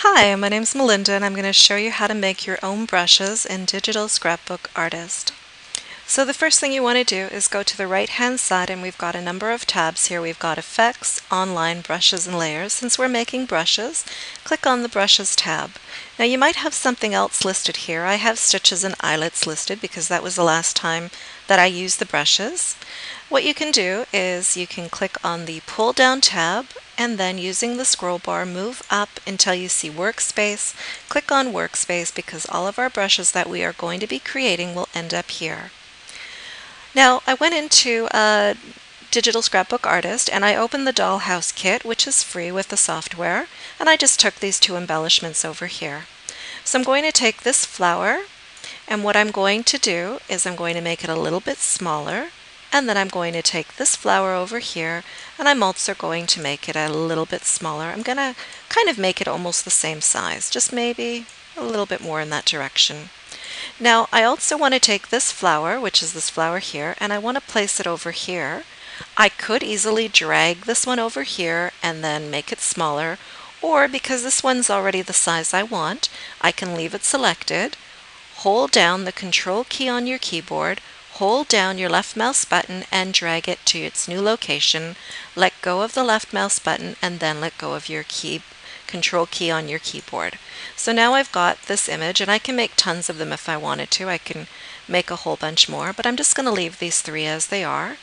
Hi, my name's Melinda and I'm going to show you how to make your own brushes in Digital Scrapbook Artist. So the first thing you want to do is go to the right hand side and we've got a number of tabs here. We've got Effects, Online, Brushes and Layers. Since we're making brushes, click on the Brushes tab. Now you might have something else listed here. I have stitches and eyelets listed because that was the last time that I used the brushes. What you can do is you can click on the pull down tab and then using the scroll bar move up until you see workspace. Click on workspace because all of our brushes that we are going to be creating will end up here. Now I went into a Digital Scrapbook Artist and I opened the Dollhouse kit which is free with the software and I just took these two embellishments over here. So I'm going to take this flower and what I'm going to do is I'm going to make it a little bit smaller and then I'm going to take this flower over here and I'm also going to make it a little bit smaller. I'm going to kind of make it almost the same size, just maybe a little bit more in that direction. Now I also want to take this flower, which is this flower here, and I want to place it over here. I could easily drag this one over here and then make it smaller, or because this one's already the size I want, I can leave it selected, hold down the control key on your keyboard, hold down your left mouse button and drag it to its new location. Let go of the left mouse button and then let go of your key control key on your keyboard. So now I've got this image and I can make tons of them if I wanted to. I can make a whole bunch more, but I'm just going to leave these three as they are.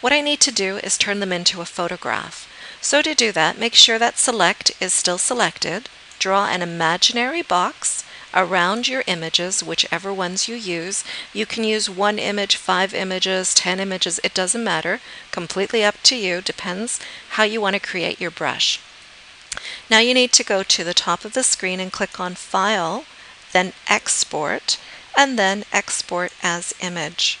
What I need to do is turn them into a photograph. So to do that, make sure that select is still selected. Draw an imaginary box around your images, whichever ones you use. You can use one image, five images, 10 images, it doesn't matter. Completely up to you, depends how you want to create your brush. Now you need to go to the top of the screen and click on File, then Export, and then Export as Image.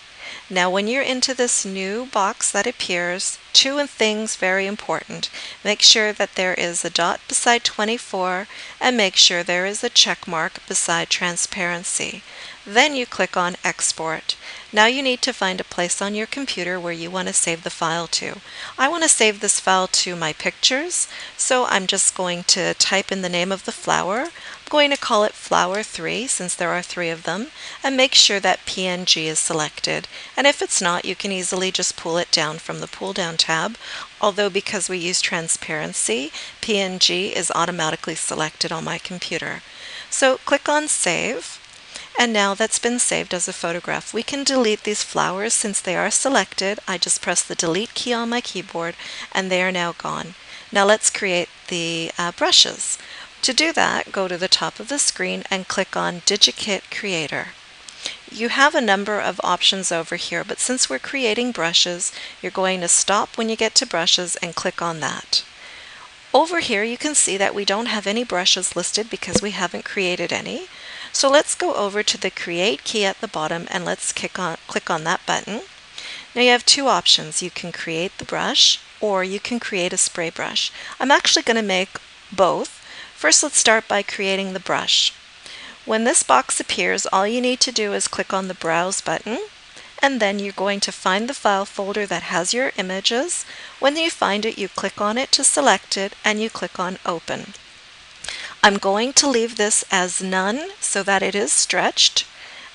Now when you're into this new box that appears, two things very important. Make sure that there is a dot beside 24 and make sure there is a check mark beside transparency. Then you click on export. Now you need to find a place on your computer where you want to save the file to. I want to save this file to my pictures, so I'm just going to type in the name of the flower. I'm going to call it flower 3 since there are three of them, and make sure that PNG is selected. And if it's not, you can easily just pull it down from the pull down tab, although because we use transparency, PNG is automatically selected on my computer. So click on Save. And now that's been saved as a photograph. We can delete these flowers since they are selected. I just press the delete key on my keyboard and they are now gone. Now let's create the uh, brushes. To do that, go to the top of the screen and click on DigiKit Creator. You have a number of options over here, but since we're creating brushes, you're going to stop when you get to brushes and click on that. Over here you can see that we don't have any brushes listed because we haven't created any. So let's go over to the create key at the bottom and let's on, click on that button. Now you have two options. You can create the brush or you can create a spray brush. I'm actually going to make both. First let's start by creating the brush. When this box appears all you need to do is click on the browse button and then you're going to find the file folder that has your images. When you find it, you click on it to select it and you click on open. I'm going to leave this as none so that it is stretched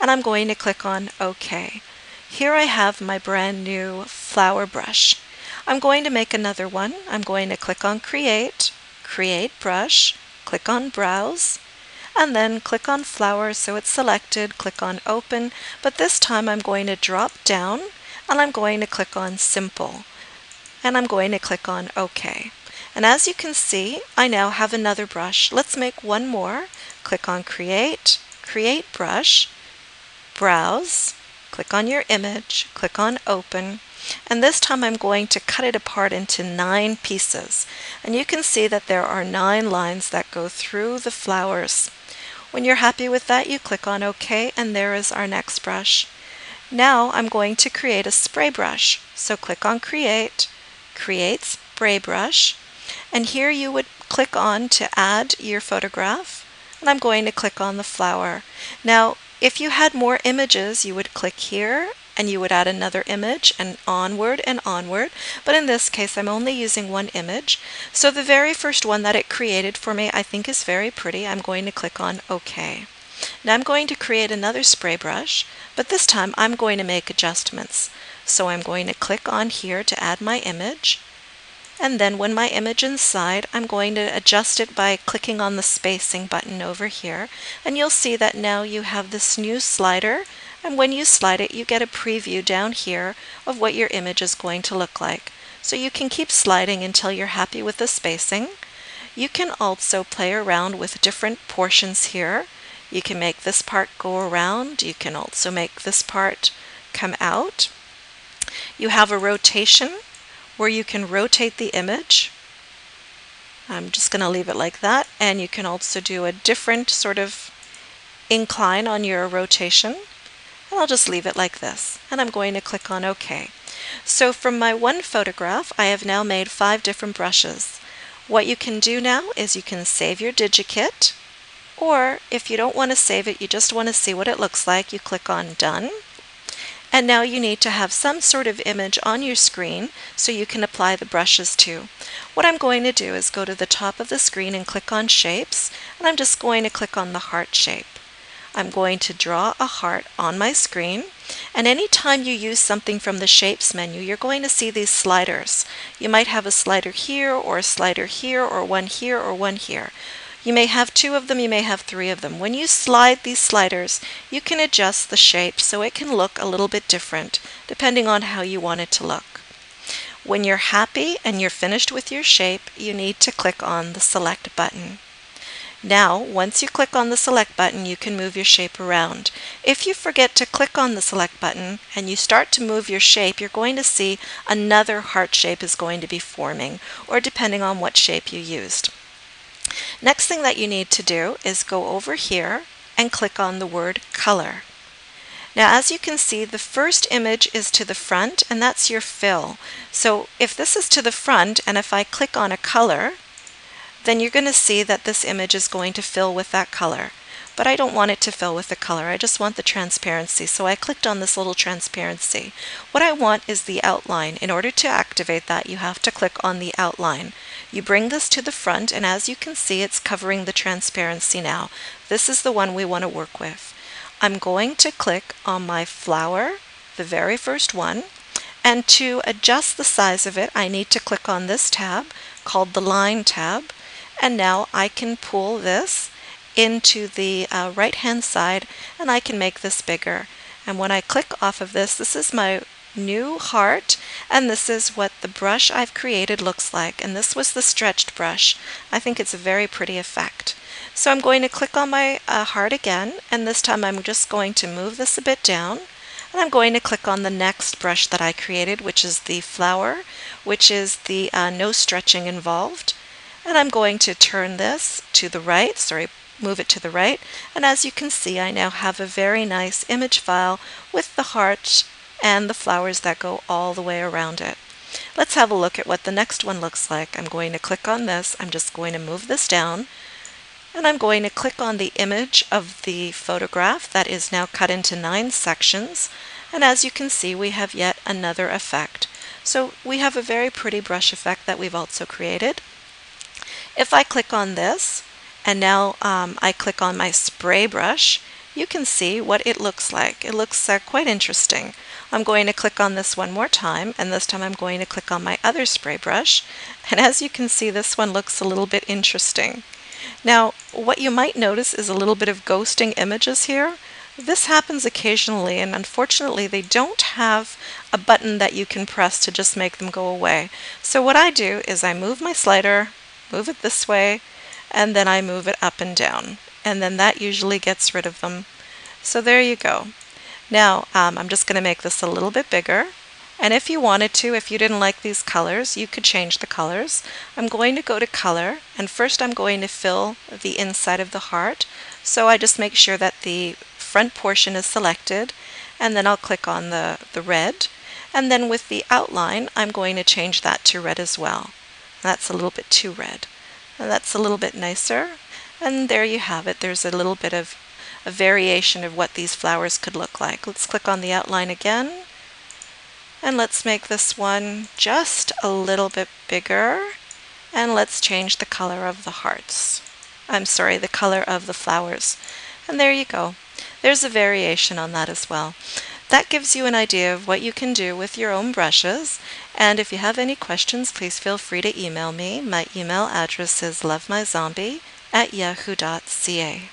and I'm going to click on OK. Here I have my brand new flower brush. I'm going to make another one. I'm going to click on create, create brush, click on browse, and then click on flower so it's selected, click on open, but this time I'm going to drop down and I'm going to click on simple and I'm going to click on OK. And as you can see, I now have another brush. Let's make one more. Click on create, create brush, browse, click on your image, click on open, and this time I'm going to cut it apart into nine pieces. And you can see that there are nine lines that go through the flowers. When you're happy with that, you click on OK, and there is our next brush. Now I'm going to create a spray brush. So click on Create, Create Spray Brush, and here you would click on to add your photograph, and I'm going to click on the flower. Now, if you had more images, you would click here and you would add another image and onward and onward. But in this case, I'm only using one image. So the very first one that it created for me, I think is very pretty. I'm going to click on OK. Now I'm going to create another spray brush, but this time I'm going to make adjustments. So I'm going to click on here to add my image. And then when my image is inside, I'm going to adjust it by clicking on the spacing button over here. And you'll see that now you have this new slider. And when you slide it, you get a preview down here of what your image is going to look like. So you can keep sliding until you're happy with the spacing. You can also play around with different portions here. You can make this part go around. You can also make this part come out. You have a rotation where you can rotate the image. I'm just going to leave it like that. And you can also do a different sort of incline on your rotation. And I'll just leave it like this. And I'm going to click on OK. So from my one photograph, I have now made five different brushes. What you can do now is you can save your DigiKit or if you don't want to save it, you just want to see what it looks like, you click on Done. And now you need to have some sort of image on your screen so you can apply the brushes to. What I'm going to do is go to the top of the screen and click on Shapes, and I'm just going to click on the heart shape. I'm going to draw a heart on my screen, and anytime you use something from the Shapes menu, you're going to see these sliders. You might have a slider here, or a slider here, or one here, or one here. You may have two of them, you may have three of them. When you slide these sliders, you can adjust the shape so it can look a little bit different depending on how you want it to look. When you're happy and you're finished with your shape, you need to click on the select button. Now, once you click on the select button, you can move your shape around. If you forget to click on the select button and you start to move your shape, you're going to see another heart shape is going to be forming, or depending on what shape you used. Next thing that you need to do is go over here and click on the word color. Now as you can see the first image is to the front and that's your fill. So if this is to the front and if I click on a color then you're going to see that this image is going to fill with that color but I don't want it to fill with the color. I just want the transparency. So I clicked on this little transparency. What I want is the outline. In order to activate that, you have to click on the outline. You bring this to the front, and as you can see, it's covering the transparency now. This is the one we want to work with. I'm going to click on my flower, the very first one, and to adjust the size of it, I need to click on this tab called the Line tab, and now I can pull this into the uh, right hand side and I can make this bigger. And when I click off of this, this is my new heart and this is what the brush I've created looks like and this was the stretched brush. I think it's a very pretty effect. So I'm going to click on my uh, heart again and this time I'm just going to move this a bit down and I'm going to click on the next brush that I created which is the flower which is the uh, no stretching involved and I'm going to turn this to the right, sorry move it to the right, and as you can see I now have a very nice image file with the heart and the flowers that go all the way around it. Let's have a look at what the next one looks like. I'm going to click on this, I'm just going to move this down, and I'm going to click on the image of the photograph that is now cut into nine sections, and as you can see we have yet another effect. So we have a very pretty brush effect that we've also created. If I click on this, and now um, I click on my spray brush, you can see what it looks like. It looks uh, quite interesting. I'm going to click on this one more time and this time I'm going to click on my other spray brush and as you can see this one looks a little bit interesting. Now what you might notice is a little bit of ghosting images here. This happens occasionally and unfortunately they don't have a button that you can press to just make them go away. So what I do is I move my slider, move it this way, and then I move it up and down and then that usually gets rid of them. So there you go. Now um, I'm just going to make this a little bit bigger and if you wanted to, if you didn't like these colors, you could change the colors. I'm going to go to color and first I'm going to fill the inside of the heart. So I just make sure that the front portion is selected and then I'll click on the, the red. And then with the outline, I'm going to change that to red as well. That's a little bit too red. And that's a little bit nicer. And there you have it. There's a little bit of a variation of what these flowers could look like. Let's click on the outline again And let's make this one just a little bit bigger. And let's change the color of the hearts. I'm sorry, the color of the flowers. And there you go. There's a variation on that as well. That gives you an idea of what you can do with your own brushes. And if you have any questions, please feel free to email me. My email address is lovemyzombie at yahoo.ca.